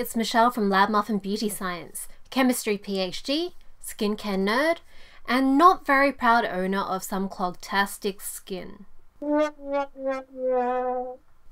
it's Michelle from Lab Muffin Beauty Science, chemistry PhD, skincare nerd, and not very proud owner of some clogtastic skin.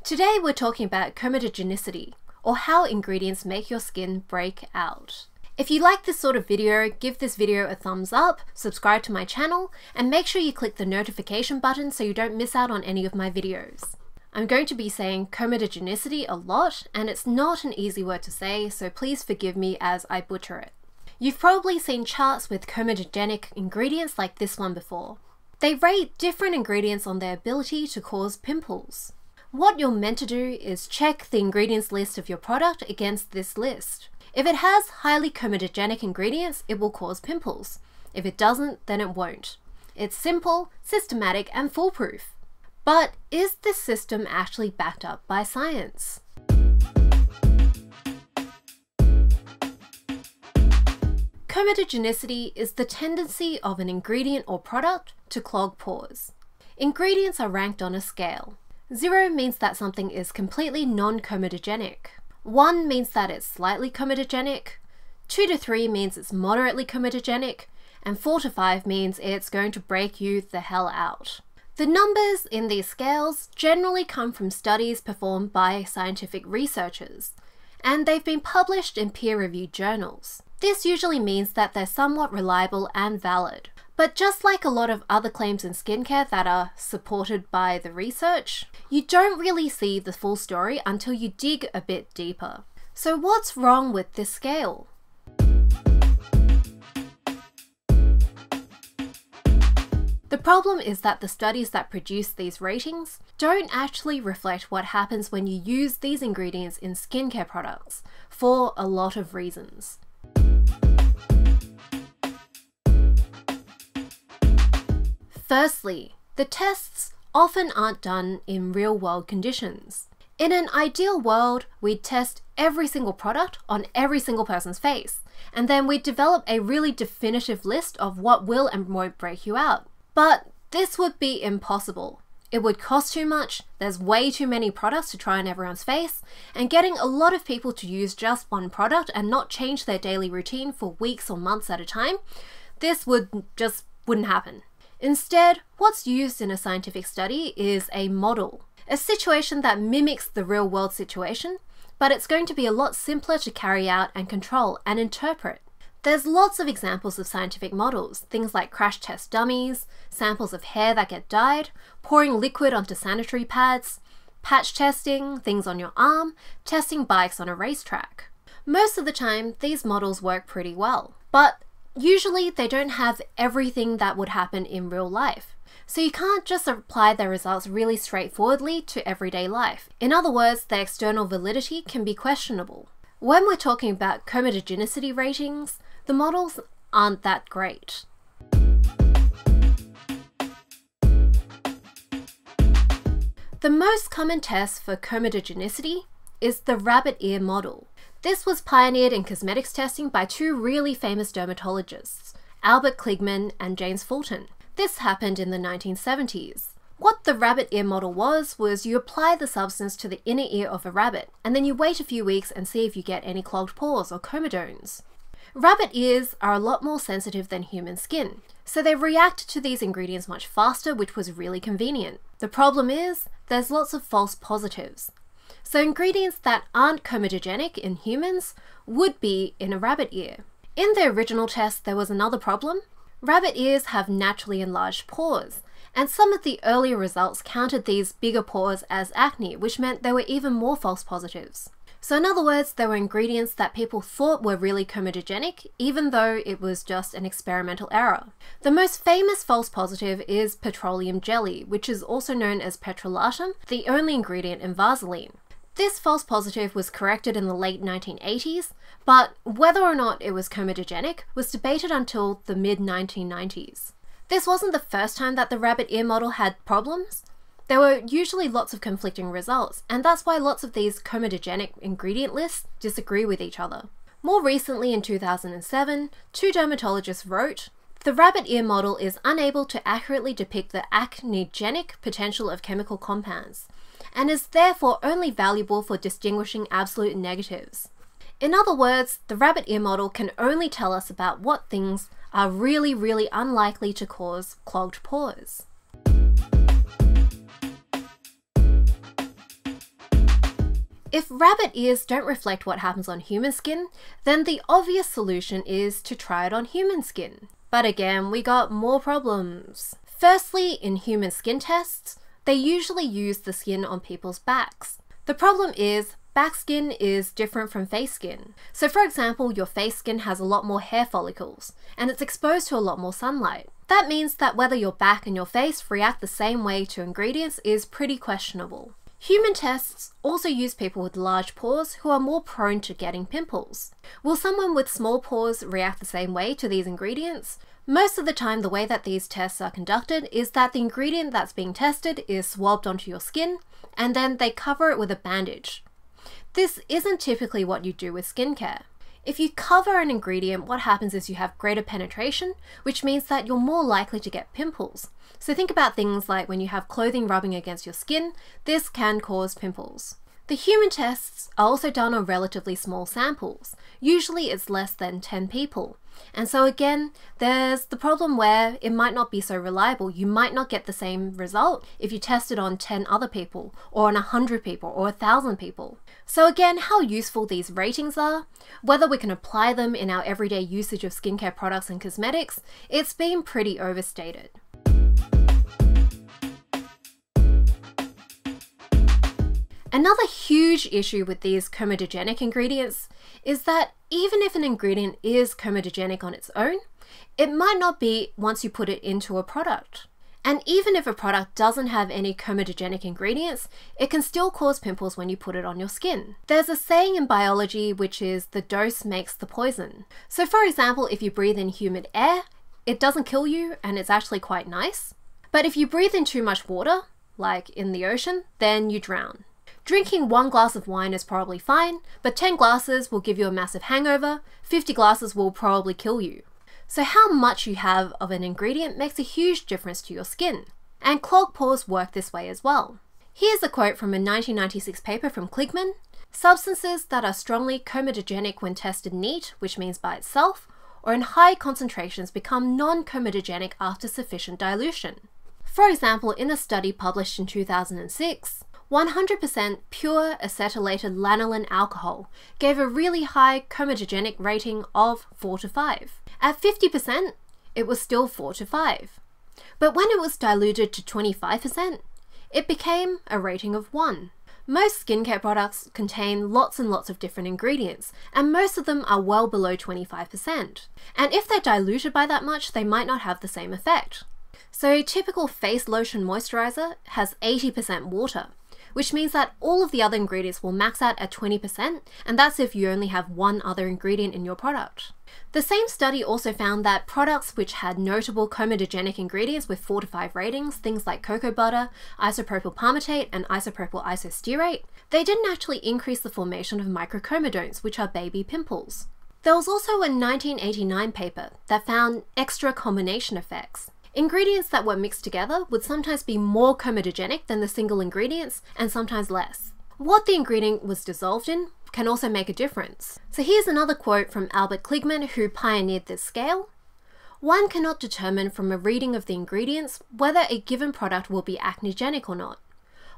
Today we're talking about comedogenicy, or how ingredients make your skin break out. If you like this sort of video, give this video a thumbs up, subscribe to my channel, and make sure you click the notification button so you don't miss out on any of my videos. I'm going to be saying comedogenicity a lot, and it's not an easy word to say, so please forgive me as I butcher it. You've probably seen charts with comedogenic ingredients like this one before. They rate different ingredients on their ability to cause pimples. What you're meant to do is check the ingredients list of your product against this list. If it has highly comedogenic ingredients, it will cause pimples. If it doesn't, then it won't. It's simple, systematic, and foolproof. But is this system actually backed up by science? Comedogenicity is the tendency of an ingredient or product to clog pores. Ingredients are ranked on a scale. Zero means that something is completely non-comedogenic. 1 means that it's slightly comedogenic, 2 to 3 means it's moderately comedogenic, and 4 to 5 means it's going to break you the hell out. The numbers in these scales generally come from studies performed by scientific researchers, and they've been published in peer-reviewed journals. This usually means that they're somewhat reliable and valid. But just like a lot of other claims in skincare that are supported by the research, you don't really see the full story until you dig a bit deeper. So what's wrong with this scale? The problem is that the studies that produce these ratings don't actually reflect what happens when you use these ingredients in skincare products, for a lot of reasons. Firstly, the tests often aren't done in real world conditions. In an ideal world, we'd test every single product on every single person's face, and then we'd develop a really definitive list of what will and won't break you out. But this would be impossible. It would cost too much, there's way too many products to try on everyone's face, and getting a lot of people to use just one product and not change their daily routine for weeks or months at a time, this would just wouldn't happen. Instead, what's used in a scientific study is a model, a situation that mimics the real world situation, but it's going to be a lot simpler to carry out and control and interpret. There's lots of examples of scientific models, things like crash test dummies, samples of hair that get dyed, pouring liquid onto sanitary pads, patch testing, things on your arm, testing bikes on a racetrack. Most of the time, these models work pretty well, but Usually they don't have everything that would happen in real life. So you can't just apply their results really straightforwardly to everyday life. In other words, their external validity can be questionable. When we're talking about comedogenicity ratings, the models aren't that great. The most common test for comedogenicity is the rabbit ear model. This was pioneered in cosmetics testing by two really famous dermatologists, Albert Kligman and James Fulton. This happened in the 1970s. What the rabbit ear model was, was you apply the substance to the inner ear of a rabbit, and then you wait a few weeks and see if you get any clogged pores or comedones. Rabbit ears are a lot more sensitive than human skin, so they react to these ingredients much faster, which was really convenient. The problem is, there's lots of false positives. So ingredients that aren't comedogenic in humans would be in a rabbit ear. In the original test, there was another problem. Rabbit ears have naturally enlarged pores, and some of the earlier results counted these bigger pores as acne, which meant there were even more false positives. So in other words, there were ingredients that people thought were really comedogenic, even though it was just an experimental error. The most famous false positive is petroleum jelly, which is also known as petrolatum, the only ingredient in Vaseline. This false positive was corrected in the late 1980s, but whether or not it was comedogenic was debated until the mid 1990s. This wasn't the first time that the rabbit ear model had problems. There were usually lots of conflicting results, and that's why lots of these comedogenic ingredient lists disagree with each other. More recently, in 2007, two dermatologists wrote the rabbit ear model is unable to accurately depict the acnegenic potential of chemical compounds and is therefore only valuable for distinguishing absolute negatives. In other words, the rabbit ear model can only tell us about what things are really, really unlikely to cause clogged pores. If rabbit ears don't reflect what happens on human skin, then the obvious solution is to try it on human skin. But again, we got more problems. Firstly, in human skin tests, they usually use the skin on people's backs. The problem is, back skin is different from face skin. So for example, your face skin has a lot more hair follicles, and it's exposed to a lot more sunlight. That means that whether your back and your face react the same way to ingredients is pretty questionable. Human tests also use people with large pores who are more prone to getting pimples. Will someone with small pores react the same way to these ingredients? Most of the time, the way that these tests are conducted is that the ingredient that's being tested is swabbed onto your skin and then they cover it with a bandage. This isn't typically what you do with skincare. If you cover an ingredient, what happens is you have greater penetration, which means that you're more likely to get pimples. So think about things like when you have clothing rubbing against your skin, this can cause pimples. The human tests are also done on relatively small samples. Usually it's less than 10 people. And so again, there's the problem where it might not be so reliable. You might not get the same result if you test it on 10 other people, or on 100 people, or 1,000 people. So again, how useful these ratings are, whether we can apply them in our everyday usage of skincare products and cosmetics, it's been pretty overstated. Another huge issue with these comedogenic ingredients is that even if an ingredient is comedogenic on its own, it might not be once you put it into a product. And even if a product doesn't have any comedogenic ingredients, it can still cause pimples when you put it on your skin. There's a saying in biology which is the dose makes the poison. So for example, if you breathe in humid air, it doesn't kill you and it's actually quite nice. But if you breathe in too much water, like in the ocean, then you drown. Drinking one glass of wine is probably fine, but 10 glasses will give you a massive hangover, 50 glasses will probably kill you. So how much you have of an ingredient makes a huge difference to your skin. And clog pores work this way as well. Here's a quote from a 1996 paper from Kligman. Substances that are strongly comedogenic when tested neat, which means by itself, or in high concentrations become non-comedogenic after sufficient dilution. For example, in a study published in 2006, 100% pure acetylated lanolin alcohol gave a really high comedogenic rating of 4 to 5. At 50%, it was still 4 to 5. But when it was diluted to 25%, it became a rating of 1. Most skincare products contain lots and lots of different ingredients, and most of them are well below 25%. And if they're diluted by that much, they might not have the same effect. So a typical face lotion moisturizer has 80% water, which means that all of the other ingredients will max out at 20%, and that's if you only have one other ingredient in your product. The same study also found that products which had notable comedogenic ingredients with 4 to 5 ratings, things like cocoa butter, isopropyl palmitate, and isopropyl isostearate, they didn't actually increase the formation of microcomedones, which are baby pimples. There was also a 1989 paper that found extra combination effects. Ingredients that were mixed together would sometimes be more comedogenic than the single ingredients and sometimes less. What the ingredient was dissolved in can also make a difference. So here's another quote from Albert Kligman who pioneered this scale. One cannot determine from a reading of the ingredients whether a given product will be acnegenic or not.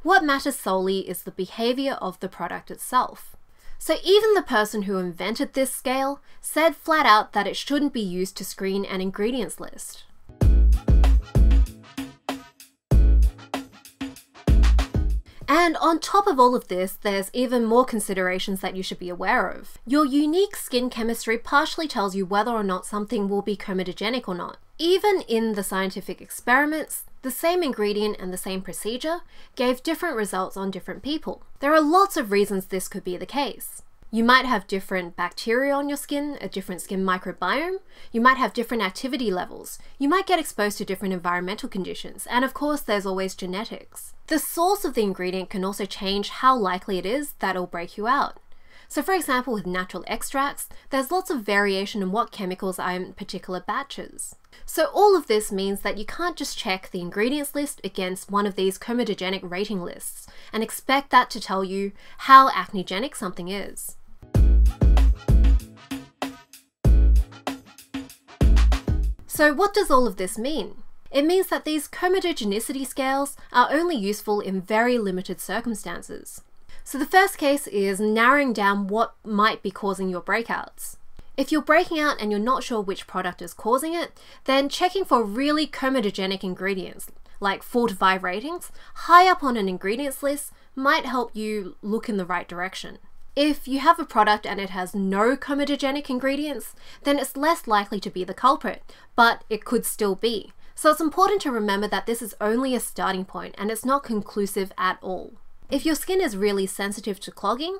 What matters solely is the behaviour of the product itself. So even the person who invented this scale said flat out that it shouldn't be used to screen an ingredients list. And on top of all of this, there's even more considerations that you should be aware of. Your unique skin chemistry partially tells you whether or not something will be comedogenic or not. Even in the scientific experiments, the same ingredient and the same procedure gave different results on different people. There are lots of reasons this could be the case. You might have different bacteria on your skin, a different skin microbiome. You might have different activity levels. You might get exposed to different environmental conditions. And of course, there's always genetics. The source of the ingredient can also change how likely it is that it'll break you out. So for example, with natural extracts, there's lots of variation in what chemicals are in particular batches. So all of this means that you can't just check the ingredients list against one of these comedogenic rating lists and expect that to tell you how acnegenic something is. So what does all of this mean? It means that these comedogenicy scales are only useful in very limited circumstances. So the first case is narrowing down what might be causing your breakouts. If you're breaking out and you're not sure which product is causing it, then checking for really comedogenic ingredients, like 4 to 5 ratings, high up on an ingredients list might help you look in the right direction. If you have a product and it has no comedogenic ingredients, then it's less likely to be the culprit, but it could still be. So it's important to remember that this is only a starting point and it's not conclusive at all. If your skin is really sensitive to clogging,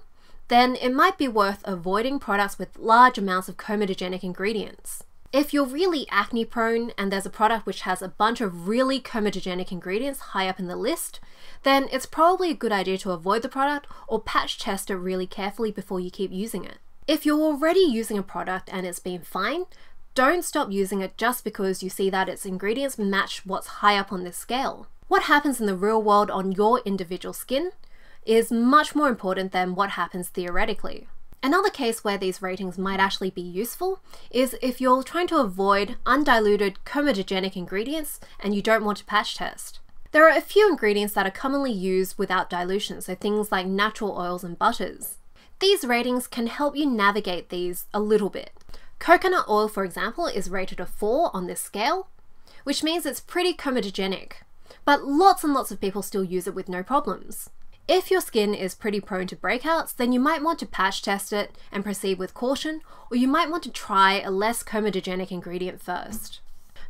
then it might be worth avoiding products with large amounts of comedogenic ingredients. If you're really acne prone and there's a product which has a bunch of really comedogenic ingredients high up in the list, then it's probably a good idea to avoid the product or patch test it really carefully before you keep using it. If you're already using a product and it's been fine, don't stop using it just because you see that its ingredients match what's high up on this scale. What happens in the real world on your individual skin is much more important than what happens theoretically. Another case where these ratings might actually be useful is if you're trying to avoid undiluted comedogenic ingredients and you don't want to patch test. There are a few ingredients that are commonly used without dilution, so things like natural oils and butters. These ratings can help you navigate these a little bit. Coconut oil, for example, is rated a 4 on this scale, which means it's pretty comedogenic, but lots and lots of people still use it with no problems. If your skin is pretty prone to breakouts, then you might want to patch test it and proceed with caution, or you might want to try a less comedogenic ingredient first.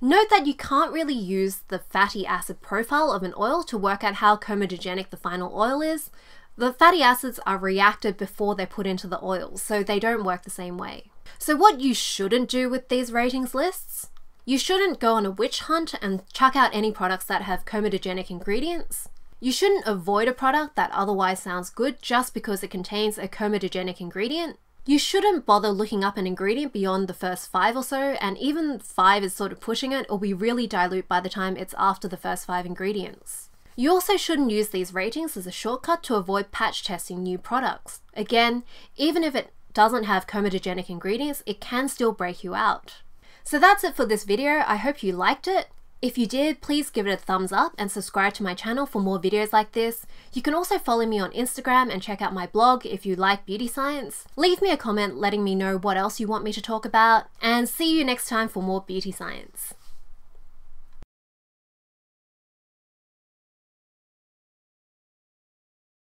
Note that you can't really use the fatty acid profile of an oil to work out how comedogenic the final oil is. The fatty acids are reacted before they're put into the oils, so they don't work the same way. So what you shouldn't do with these ratings lists? You shouldn't go on a witch hunt and chuck out any products that have comedogenic ingredients. You shouldn't avoid a product that otherwise sounds good just because it contains a comedogenic ingredient. You shouldn't bother looking up an ingredient beyond the first five or so, and even five is sort of pushing it, or be really dilute by the time it's after the first five ingredients. You also shouldn't use these ratings as a shortcut to avoid patch testing new products. Again, even if it doesn't have comedogenic ingredients, it can still break you out. So that's it for this video, I hope you liked it. If you did, please give it a thumbs up and subscribe to my channel for more videos like this. You can also follow me on Instagram and check out my blog if you like beauty science. Leave me a comment letting me know what else you want me to talk about, and see you next time for more beauty science.